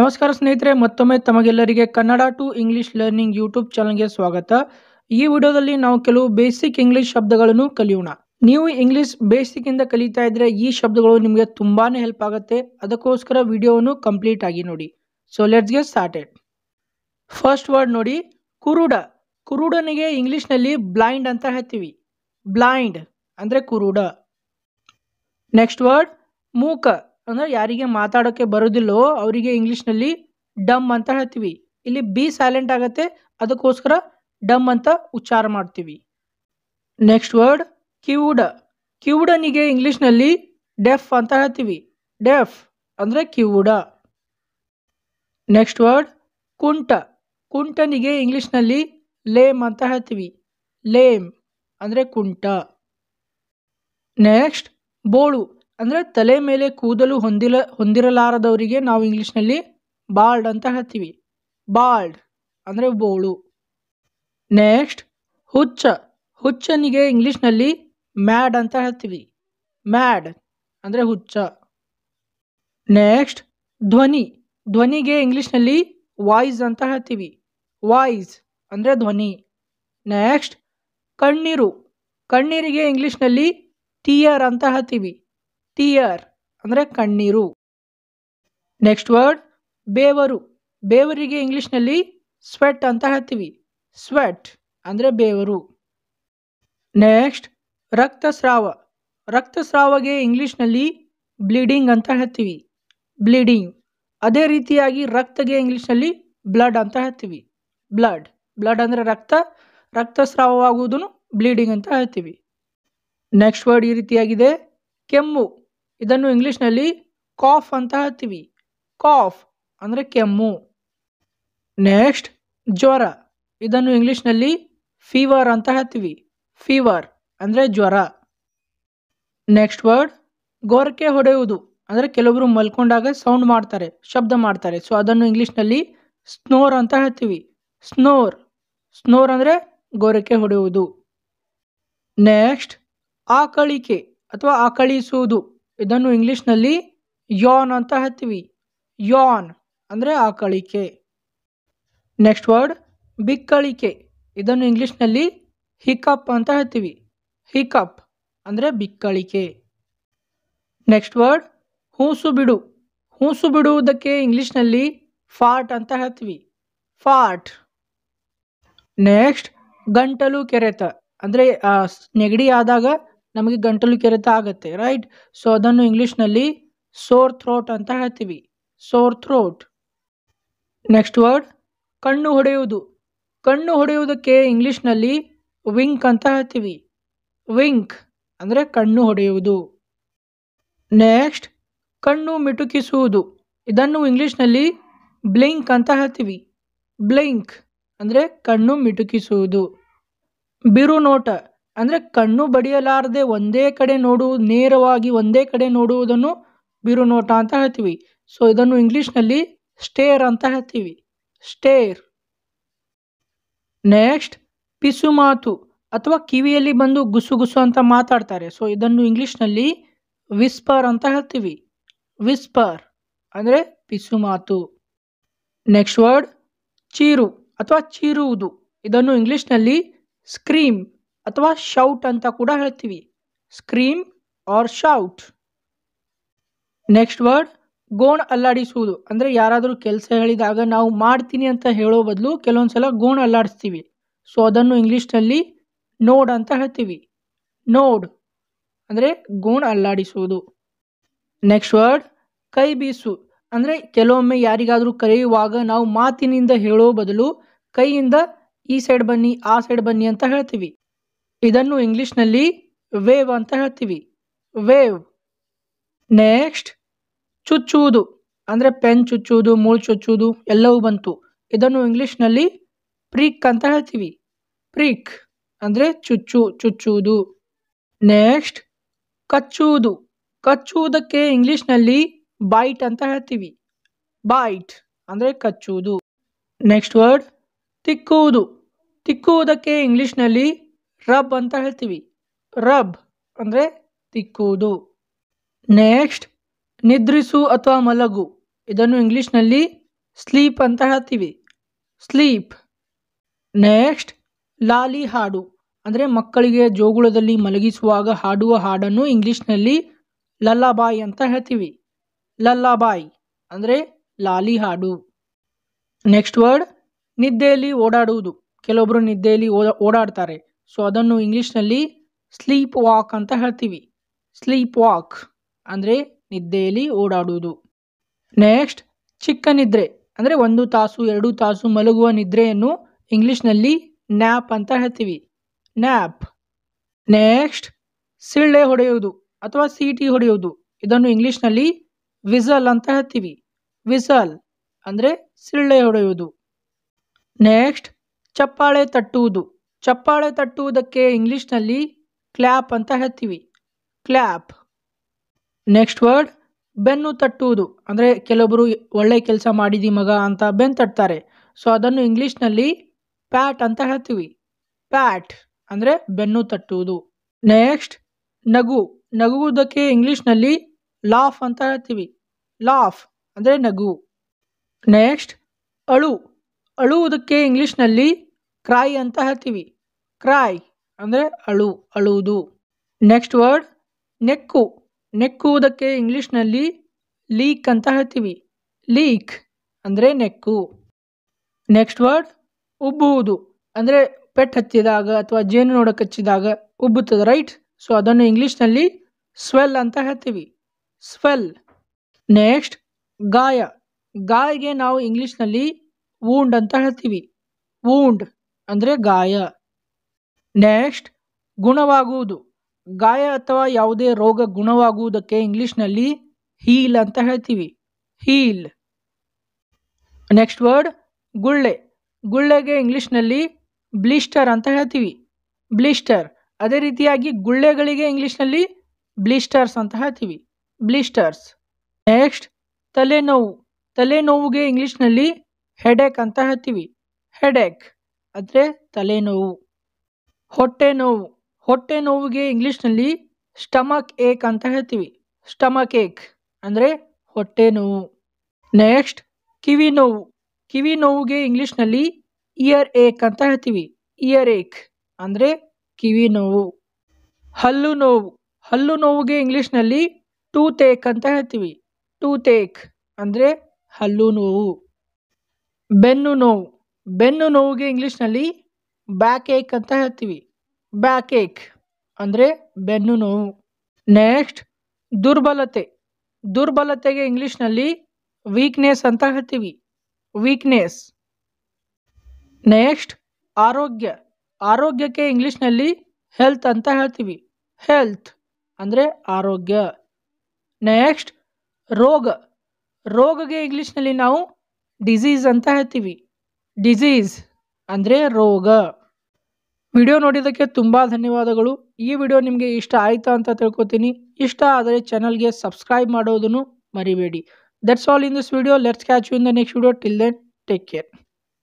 ನಮಸ್ಕಾರ ಸ್ನೇಹಿತರೆ, ಮತ್ತೊಮ್ಮೆ ತಮಗೆಲ್ಲರಿಗೆ Kannada to English learning YouTube ಚಾನಲ್ಗೆ ಸ್ವಾಗತ. ಈ ವಿಡಿಯೋದಲ್ಲಿ ನಾವು ಕೆಲವು ಬೇಸಿಕ್ ಇಂಗ್ಲಿಷ್ ಶಬ್ದಗಳನ್ನು ಕಲಿಯೋಣ. ನೀವು ಇಂಗ್ಲಿಷ್ ಬೇಸಿಕ್ ಇಂದ ಕಲಿತಾ ಇದ್ರೆ ಈ ಶಬ್ದಗಳು ನಿಮಗೆ ತುಂಬಾನೇ ಹೆಲ್ಪ್ ಆಗುತ್ತೆ. ಅದಕ್ಕೋಸ್ಕರ ವಿಡಿಯೋವನ್ನು ಕಂಪ್ಲೀಟ್ ಆಗಿ ನೋಡಿ. So let's get started first word ನೋಡಿ. ಕುರುಡ. ಕುರುಡನಿಗೆ ಇಂಗ್ಲಿಷ್ನಲ್ಲಿ ಬ್ಲೈಂಡ್ ಅಂತ ಹೇಳ್ತೀವಿ. ಬ್ಲೈಂಡ್ ಅಂದರೆ ಕುರುಡ. ನೆಕ್ಸ್ಟ್ ವರ್ಡ್ ಮೂಕ. ಅಂದ್ರೆ ಯಾರಿಗೆ ಮಾತಾಡೋಕ್ಕೆ ಬರೋದಿಲ್ಲೋ ಅವರಿಗೆ ಇಂಗ್ಲಿಷ್ನಲ್ಲಿ ಡಮ್ ಅಂತ ಹೇಳ್ತೀವಿ. ಇಲ್ಲಿ ಬಿ ಸೈಲೆಂಟ್ ಆಗತ್ತೆ, ಅದಕ್ಕೋಸ್ಕರ ಡಮ್ ಅಂತ ಉಚ್ಚಾರ ಮಾಡ್ತೀವಿ. Next word ಕಿವುಡ. ಕಿವುಡನಿಗೆ ಇಂಗ್ಲೀಷ್ನಲ್ಲಿ ಡೆಫ್ ಅಂತ ಹೇಳ್ತೀವಿ. ಡೆಫ್ ಅಂದರೆ ಕಿವುಡ. ನೆಕ್ಸ್ಟ್ ವರ್ಡ್ ಕುಂಟ. ಕುಂಟನಿಗೆ ಇಂಗ್ಲೀಷ್ನಲ್ಲಿ ಲೇಮ್ ಅಂತ ಹೇಳ್ತೀವಿ. ಲೇಮ್ ಅಂದರೆ ಕುಂಟ. ನೆಕ್ಸ್ಟ್ ಬೋಳು. ಅಂದರೆ ತಲೆ ಮೇಲೆ ಕೂದಲು ಹೊಂದಿಲ, ಹೊಂದಿರಲಾರದವರಿಗೆ ನಾವು ಇಂಗ್ಲೀಷ್ನಲ್ಲಿ ಬಾಲ್ಡ್ ಅಂತ ಹೇಳ್ತೀವಿ. ಬಾಲ್ಡ್ ಅಂದರೆ ಬೋಳು. ನೆಕ್ಸ್ಟ್, ಹುಚ್ಚ. ಹುಚ್ಚನಿಗೆ ಇಂಗ್ಲೀಷ್ನಲ್ಲಿ ಮ್ಯಾಡ್ ಅಂತ ಹೇಳ್ತೀವಿ. ಮ್ಯಾಡ್ ಅಂದರೆ ಹುಚ್ಚ. ನೆಕ್ಸ್ಟ್, ಧ್ವನಿ. ಧ್ವನಿಗೆ ಇಂಗ್ಲೀಷ್ನಲ್ಲಿ ವಾಯ್ಸ್ ಅಂತ ಹೇಳ್ತೀವಿ. ವಾಯ್ಸ್ ಅಂದರೆ ಧ್ವನಿ. ನೆಕ್ಸ್ಟ್, ಕಣ್ಣೀರು. ಕಣ್ಣೀರಿಗೆ ಇಂಗ್ಲೀಷ್ನಲ್ಲಿ ಟಿಯರ್ ಅಂತ ಹೇಳ್ತೀವಿ. ಟಿಯರ್ ಅಂದರೆ ಕಣ್ಣೀರು. Next word ಬೇವರು. ಬೇವರಿಗೆ ಇಂಗ್ಲೀಷ್ನಲ್ಲಿ ಸ್ವೆಟ್ ಅಂತ ಹೇಳ್ತೀವಿ. ಸ್ವೆಟ್ ಅಂದರೆ ಬೇವರು. ನೆಕ್ಸ್ಟ್ ರಕ್ತಸ್ರಾವ. ರಕ್ತಸ್ರಾವಗೆ ಇಂಗ್ಲೀಷ್ನಲ್ಲಿ ಬ್ಲೀಡಿಂಗ್ ಅಂತ ಹೇಳ್ತೀವಿ. ಬ್ಲೀಡಿಂಗ್ ಅದೇ ರೀತಿಯಾಗಿ ರಕ್ತಗೆ ಇಂಗ್ಲೀಷ್ನಲ್ಲಿ ಬ್ಲಡ್ ಅಂತ ಹೇಳ್ತೀವಿ. ಬ್ಲಡ್ ಬ್ಲಡ್ ಅಂದರೆ ರಕ್ತ. ರಕ್ತಸ್ರಾವವಾಗುವುದನ್ನು ಬ್ಲೀಡಿಂಗ್ ಅಂತ ಹೇಳ್ತೀವಿ. ನೆಕ್ಸ್ಟ್ ವರ್ಡ್ ಈ ರೀತಿಯಾಗಿದೆ. ಕೆಮ್ಮು. ಇದನ್ನು ಇಂಗ್ಲೀಷ್ನಲ್ಲಿ ಕಾಫ್ ಅಂತ ಹೇಳ್ತೀವಿ ಕಾಫ್ ಅಂದರೆ ಕೆಮ್ಮು. ನೆಕ್ಸ್ಟ್ ಜ್ವರ. ಇದನ್ನು ಇಂಗ್ಲೀಷ್ನಲ್ಲಿ ಫೀವರ್ ಅಂತ ಹೇಳ್ತೀವಿ ಫೀವರ್ ಅಂದರೆ ಜ್ವರ. ನೆಕ್ಸ್ಟ್ ವರ್ಡ್ ಗೋರಕೆ ಹೊಡೆಯುವುದು ಅಂದರೆ ಕೆಲವರು ಮಲ್ಕೊಂಡಾಗ ಸೌಂಡ್ ಮಾಡ್ತಾರೆ, ಶಬ್ದ ಮಾಡ್ತಾರೆ. ಸೊ ಅದನ್ನು ಇಂಗ್ಲೀಷ್ನಲ್ಲಿ ಸ್ನೋರ್ ಅಂತ ಹೇಳ್ತೀವಿ ಸ್ನೋರ್. ಸ್ನೋರ್ ಅಂದರೆ ಗೋರಕೆ ಹೊಡೆಯುವುದು. ನೆಕ್ಸ್ಟ್ ಆಕಳಿಕೆ ಅಥವಾ ಆಕಳಿಸುವುದು. ಇದನ್ನು ಇಂಗ್ಲೀಷ್ನಲ್ಲಿ ಯಾನ್ ಅಂತ ಹೇಳ್ತೀವಿ. ಯಾನ್ ಅಂದರೆ ಆಕಳಿಕೆ ನೆಕ್ಸ್ಟ್ ವರ್ಡ್ ಬಿಕ್ಕಳಿಕೆ. ಇದನ್ನು ಇಂಗ್ಲೀಷ್ನಲ್ಲಿ ಹಿಕಪ್ ಅಂತ ಹೇಳ್ತೀವಿ. ಹಿಕಪ್ ಅಂದರೆ ಬಿಕ್ಕಳಿಕೆ. ನೆಕ್ಸ್ಟ್ ವರ್ಡ್ ಹೂಸು ಬಿಡು ಹೂಸು ಬಿಡುವುದಕ್ಕೆ ಇಂಗ್ಲೀಷ್ನಲ್ಲಿ ಫಾಟ್ ಅಂತ ಹೇಳ್ತೀವಿ. ಫಾಟ್. ನೆಕ್ಸ್ಟ್ ಗಂಟಲು ಕೆರೆತ. ಅಂದರೆ ನೆಗಡಿ ಆದಾಗ ನಮಗೆ ಗಂಟಲು ಕೆರೆತ ಆಗುತ್ತೆ ರೈಟ್ ಸೊ ಅದನ್ನು ಇಂಗ್ಲೀಷ್ನಲ್ಲಿ ಸೋರ್ ಥ್ರೋಟ್ ಅಂತ ಹೇಳ್ತೀವಿ. ಸೋರ್ ಥ್ರೋಟ್ ನೆಕ್ಸ್ಟ್ ವರ್ಡ್ ಕಣ್ಣು ಹೊಡೆಯುವುದು. ಕಣ್ಣು ಹೊಡೆಯುವುದಕ್ಕೆ ಇಂಗ್ಲೀಷ್ನಲ್ಲಿ ವಿಂಕ್ ಅಂತ ಹೇಳ್ತೀವಿ. ವಿಂಕ್ ಅಂದರೆ ಕಣ್ಣು ಹೊಡೆಯುವುದು. ನೆಕ್ಸ್ಟ್ ಕಣ್ಣು ಮಿಟುಕಿಸುವುದು. ಇದನ್ನು ಇಂಗ್ಲೀಷ್ನಲ್ಲಿ ಬ್ಲಿಂಕ್ ಅಂತ ಹೇಳ್ತೀವಿ. ಬ್ಲಿಂಕ್ ಅಂದರೆ ಕಣ್ಣು ಮಿಟುಕಿಸುವುದು. ಬಿರು ನೋಟ ಅಂದರೆ ಕಣ್ಣು ಬಡಿಯಲಾರದೆ ಒಂದೇ ಕಡೆ ನೋಡು, ನೇರವಾಗಿ ಒಂದೇ ಕಡೆ ನೋಡುವುದನ್ನು ಬಿರು ನೋಟ ಅಂತ ಹೇಳ್ತೀವಿ. ಸೊ ಇದನ್ನು ಇಂಗ್ಲೀಷ್ನಲ್ಲಿ ಸ್ಟೇರ್ ಅಂತ ಹೇಳ್ತೀವಿ. ಸ್ಟೇರ್ ನೆಕ್ಸ್ಟ್ ಪಿಸು ಮಾತು ಅಥವಾ ಕಿವಿಯಲ್ಲಿ ಬಂದು ಗುಸು ಗುಸು ಅಂತ ಮಾತಾಡ್ತಾರೆ. ಸೊ ಇದನ್ನು ಇಂಗ್ಲೀಷ್ನಲ್ಲಿ ವಿಸ್ಪರ್ ಅಂತ ಹೇಳ್ತೀವಿ. ವಿಸ್ಪರ್ ಅಂದರೆ ಪಿಸು ಮಾತು. ನೆಕ್ಸ್ಟ್ ವರ್ಡ್ ಚೀರು ಅಥವಾ ಚೀರುವುದು. ಇದನ್ನು ಇಂಗ್ಲೀಷ್ನಲ್ಲಿ ಸ್ಕ್ರೀಮ್ ಅಥವಾ ಶೌಟ್ ಅಂತ ಕೂಡ ಹೇಳ್ತೀವಿ. Scream or shout next word ಗೋಣ ಅಲ್ಲಾಡಿಸುವುದು. ಅಂದರೆ ಯಾರಾದರೂ ಕೆಲಸ ಹೇಳಿದಾಗ ನಾವು ಮಾಡ್ತೀನಿ ಅಂತ ಹೇಳೋ ಬದಲು ಕೆಲವೊಂದು ಸಲ ಗೋಣ ಅಲ್ಲಾಡಿಸ್ತೀವಿ. ಸೊ ಅದನ್ನು ಇಂಗ್ಲೀಷ್ನಲ್ಲಿ ನೋಡ್ ಅಂತ ಹೇಳ್ತೀವಿ. ನೋಡ್ ಅಂದರೆ ಗೋಣ ಅಲ್ಲಾಡಿಸುವುದು. ನೆಕ್ಸ್ಟ್ ವರ್ಡ್ ಕೈ ಬೀಸು. ಅಂದರೆ ಕೆಲವೊಮ್ಮೆ ಯಾರಿಗಾದರೂ ಕರೆಯುವಾಗ ನಾವು ಮಾತಿನಿಂದ ಹೇಳೋ ಬದಲು ಕೈಯಿಂದ ಈ ಸೈಡ್ ಬನ್ನಿ, ಆ ಸೈಡ್ ಬನ್ನಿ ಅಂತ ಹೇಳ್ತೀವಿ. ಇದನ್ನು ಇಂಗ್ಲೀಷ್ನಲ್ಲಿ ವೇವ್ ಅಂತ ಹೇಳ್ತೀವಿ. ವೇವ್ ನೆಕ್ಸ್ಟ್ ಚುಚ್ಚುವುದು. ಅಂದರೆ ಪೆನ್ ಚುಚ್ಚುವುದು, ಮೂಳು ಚುಚ್ಚುವುದು, ಎಲ್ಲವೂ ಬಂತು. ಇದನ್ನು ಇಂಗ್ಲೀಷ್ನಲ್ಲಿ ಪ್ರೀಕ್ ಅಂತ ಹೇಳ್ತೀವಿ. ಪ್ರೀಕ್ ಅಂದರೆ ಚುಚ್ಚು, ಚುಚ್ಚುವುದು. ನೆಕ್ಸ್ಟ್ ಕಚ್ಚುವುದು. ಕಚ್ಚುವುದಕ್ಕೆ ಇಂಗ್ಲೀಷ್ನಲ್ಲಿ ಬೈಟ್ ಅಂತ ಹೇಳ್ತೀವಿ. ಬೈಟ್ ಅಂದರೆ ಕಚ್ಚುವುದು. Next word ತಿಕ್ಕುವುದು. ತಿಕ್ಕುವುದಕ್ಕೆ ಇಂಗ್ಲೀಷ್ನಲ್ಲಿ ರಬ್ ಅಂತ ಹೇಳ್ತೀವಿ. ರಬ್ ಅಂದರೆ ತಿಕ್ಕುವುದು. ನೆಕ್ಸ್ಟ್ ನಿದ್ರಿಸು ಅಥವಾ ಮಲಗು. ಇದನ್ನು ಇಂಗ್ಲೀಷ್ನಲ್ಲಿ ಸ್ಲೀಪ್ ಅಂತ ಹೇಳ್ತೀವಿ. ಸ್ಲೀಪ್. ನೆಕ್ಸ್ಟ್ ಲಾಲಿ ಹಾಡು. ಅಂದರೆ ಮಕ್ಕಳಿಗೆ ಜೋಗುಳದಲ್ಲಿ ಮಲಗಿಸುವಾಗ ಹಾಡುವ ಹಾಡನ್ನು ಇಂಗ್ಲೀಷ್ನಲ್ಲಿ ಲಲ್ಲಾಬಾಯ್ ಅಂತ ಹೇಳ್ತೀವಿ. ಲಲ್ಲಾಬಾಯ್ ಅಂದರೆ ಲಾಲಿ ಹಾಡು. ನೆಕ್ಸ್ಟ್ ವರ್ಡ್ ನಿದ್ದೆಯಲ್ಲಿ ಓಡಾಡುವುದು. ಕೆಲವೊಬ್ಬರು ನಿದ್ದೆಯಲ್ಲಿ ಓಡ ಓಡಾಡ್ತಾರೆ. ಸೊ ಅದನ್ನು ಇಂಗ್ಲೀಷ್ನಲ್ಲಿ ಸ್ಲೀಪ್ ವಾಕ್ ಅಂತ ಹೇಳ್ತೀವಿ. ಸ್ಲೀಪ್ ವಾಕ್ ಅಂದರೆ ನಿದ್ದೆಯಲ್ಲಿ ಓಡಾಡುವುದು. ನೆಕ್ಸ್ಟ್ ಚಿಕ್ಕ ನಿದ್ರೆ ಅಂದರೆ ಒಂದು ತಾಸು, ಎರಡು ತಾಸು ಮಲಗುವ ನಿದ್ರೆಯನ್ನು ಇಂಗ್ಲೀಷ್ನಲ್ಲಿ ನ್ಯಾಪ್ ಅಂತ ಹೇಳ್ತೀವಿ. ನ್ಯಾಪ್ ನೆಕ್ಸ್ಟ್ ಸಿಳ್ಳೆ ಹೊಡೆಯುವುದು ಅಥವಾ ಸಿಟಿ ಹೊಡೆಯುವುದು. ಇದನ್ನು ಇಂಗ್ಲೀಷ್ನಲ್ಲಿ ವಿಸಲ್ ಅಂತ ಹೇಳ್ತೀವಿ. ವಿಸಲ್ ಅಂದರೆ ಸಿಳ್ಳೆ ಹೊಡೆಯುವುದು. ನೆಕ್ಸ್ಟ್ ಚಪ್ಪಾಳೆ ತಟ್ಟುವುದು. ಚಪ್ಪಾಳೆ ತಟ್ಟುವುದಕ್ಕೆ ಇಂಗ್ಲೀಷ್ನಲ್ಲಿ ಕ್ಲ್ಯಾಪ್ ಅಂತ ಹೇಳ್ತೀವಿ. ಕ್ಲ್ಯಾಪ್. ನೆಕ್ಸ್ಟ್ ವರ್ಡ್, ಬೆನ್ನು ತಟ್ಟುವುದು. ಅಂದರೆ ಕೆಲವೊಬ್ಬರು ಒಳ್ಳೆ ಕೆಲಸ ಮಾಡಿದಿ ಮಗ ಅಂತ ಬೆನ್ನು ತಟ್ತಾರೆ. ಸೊ ಅದನ್ನು ಇಂಗ್ಲೀಷ್ನಲ್ಲಿ ಪ್ಯಾಟ್ ಅಂತ ಹೇಳ್ತೀವಿ. ಪ್ಯಾಟ್ ಅಂದರೆ ಬೆನ್ನು ತಟ್ಟುವುದು. ನೆಕ್ಸ್ಟ್, ನಗು. ನಗುವುದಕ್ಕೆ ಇಂಗ್ಲೀಷ್ನಲ್ಲಿ ಲಾಫ್ ಅಂತ ಹೇಳ್ತೀವಿ. ಲಾಫ್ ಅಂದರೆ ನಗು. ನೆಕ್ಸ್ಟ್, ಅಳು. ಅಳುವುದಕ್ಕೆ ಇಂಗ್ಲೀಷ್ನಲ್ಲಿ ಕ್ರಾಯ್ ಅಂತ ಹೇಳ್ತೀವಿ. ಕ್ರಾಯ್ ಅಂದರೆ ಅಳು, ಅಳುವುದು. ನೆಕ್ಸ್ಟ್ ವರ್ಡ್ ನೆಕ್ಕು. ನೆಕ್ಕುವುದಕ್ಕೆ ಇಂಗ್ಲೀಷ್ನಲ್ಲಿ ಲೀಕ್ ಅಂತ ಹೇಳ್ತೀವಿ. ಲೀಕ್ ಅಂದರೆ ನೆಕ್ಕು. Next word ಉಬ್ಬುವುದು. ಅಂದರೆ ಪೆಟ್ ಹಚ್ಚಿದಾಗ ಅಥವಾ ಜೇನು ನೋಡಕ್ಕೆ ಹಚ್ಚಿದಾಗ ಉಬ್ಬುತ್ತದೆ ರೈಟ್ ಸೊ ಅದನ್ನು ಇಂಗ್ಲೀಷ್ನಲ್ಲಿ ಸ್ವೆಲ್ ಅಂತ ಹೇಳ್ತೀವಿ. ಸ್ವೆಲ್ ನೆಕ್ಸ್ಟ್ ಗಾಯ. ಗಾಯಗೆ ನಾವು ಇಂಗ್ಲೀಷ್ನಲ್ಲಿ ವೂಂಡ್ ಅಂತ ಹೇಳ್ತೀವಿ. ವೂಂಡ್ ಅಂದರೆ ಗಾಯ. ನೆಕ್ಸ್ಟ್ ಗುಣವಾಗುವುದು. ಗಾಯ ಅಥವಾ ಯಾವುದೇ ರೋಗ ಗುಣವಾಗುವುದಕ್ಕೆ ಇಂಗ್ಲೀಷ್ನಲ್ಲಿ ಹೀಲ್ ಅಂತ ಹೇಳ್ತೀವಿ. ಹೀಲ್. ನೆಕ್ಸ್ಟ್ ವರ್ಡ್ ಗುಳ್ಳೆ. ಗುಳ್ಳೆಗೆ ಇಂಗ್ಲೀಷ್ನಲ್ಲಿ ಬ್ಲಿಸ್ಟರ್ ಅಂತ ಹೇಳ್ತೀವಿ. ಬ್ಲಿಸ್ಟರ್. ಅದೇ ರೀತಿಯಾಗಿ ಗುಳ್ಳೆಗಳಿಗೆ ಇಂಗ್ಲೀಷ್ನಲ್ಲಿ ಬ್ಲಿಸ್ಟರ್ಸ್ ಅಂತ ಹೇಳ್ತೀವಿ. ಬ್ಲಿಸ್ಟರ್ಸ್. ನೆಕ್ಸ್ಟ್ ತಲೆನೋವು. ತಲೆನೋವುಗೆ ಇಂಗ್ಲೀಷ್ನಲ್ಲಿ ಹೆಡೆಕ್ ಅಂತ ಹೇಳ್ತೀವಿ. ಹೆಡೇಕ್ ಅಂದರೆ ತಲೆನೋವು. ಹೊಟ್ಟೆ ನೋವು ಹೊಟ್ಟೆ ನೋವಿಗೆ ಇಂಗ್ಲೀಷ್ನಲ್ಲಿ ಸ್ಟಮಕ್ ಏಕ್ ಅಂತ ಹೇಳ್ತೀವಿ. ಸ್ಟಮಕ್ ಏಕ್ ಅಂದರೆ ಹೊಟ್ಟೆ ನೋವು ನೆಕ್ಸ್ಟ್, ಕಿವಿ ನೋವು. ಕಿವಿ ನೋವಿಗೆ ಇಂಗ್ಲೀಷ್ನಲ್ಲಿ ಇಯರ್ ಏಕ್ ಅಂತ ಹೇಳ್ತೀವಿ. ಇಯರ್ ಏಕ್ ಅಂದರೆ ಕಿವಿ ನೋವು. ಹಲ್ಲು ನೋವು. ಹಲ್ಲು ನೋವಿಗೆ ಇಂಗ್ಲೀಷ್ನಲ್ಲಿ ಟೂತ್ ಏಕ್ ಅಂತ ಹೇಳ್ತೀವಿ. ಟೂತ್ ಏಕ್ ಅಂದರೆ ಹಲ್ಲು ನೋವು. ಬೆನ್ನು ನೋವು. ಬೆನ್ನು ನೋವಿಗೆ ಇಂಗ್ಲೀಷ್ನಲ್ಲಿ ಬ್ಯಾಕ್ ಏಕ್ ಅಂತ ಹೇಳ್ತೀವಿ. ಬ್ಯಾಕ್ ಏಕ್ ಅಂದರೆ ಬೆನ್ನು ನೋವು. ನೆಕ್ಸ್ಟ್, ದುರ್ಬಲತೆ. ದುರ್ಬಲತೆಗೆ ಇಂಗ್ಲೀಷ್ನಲ್ಲಿ ವೀಕ್ನೆಸ್ ಅಂತ ಹೇಳ್ತೀವಿ. ವೀಕ್ನೆಸ್ ನೆಕ್ಸ್ಟ್, ಆರೋಗ್ಯ. ಆರೋಗ್ಯಕ್ಕೆ ಇಂಗ್ಲೀಷ್ನಲ್ಲಿ ಹೆಲ್ತ್ ಅಂತ ಹೇಳ್ತೀವಿ. ಹೆಲ್ತ್ ಅಂದರೆ ಆರೋಗ್ಯ. ನೆಕ್ಸ್ಟ್, ರೋಗ. ರೋಗಗೆ ಇಂಗ್ಲೀಷ್ನಲ್ಲಿ ನಾವು ಡಿಸೀಸ್ ಅಂತ ಹೇಳ್ತೀವಿ. ಡಿಸೀಸ್ ಅಂದರೆ ರೋಗ. ವಿಡಿಯೋ ನೋಡಿದ್ದಕ್ಕೆ ತುಂಬ ಧನ್ಯವಾದಗಳು. ಈ ವಿಡಿಯೋ ನಿಮಗೆ ಇಷ್ಟ ಆಯಿತಾ ಅಂತ ತಿಳ್ಕೊತೀನಿ. ಇಷ್ಟ ಆದರೆ ಚಾನಲ್ಗೆ ಸಬ್ಸ್ಕ್ರೈಬ್ ಮಾಡೋದನ್ನು ಮರಿಬೇಡಿ. That's all in this video let's catch you in the next video till then take care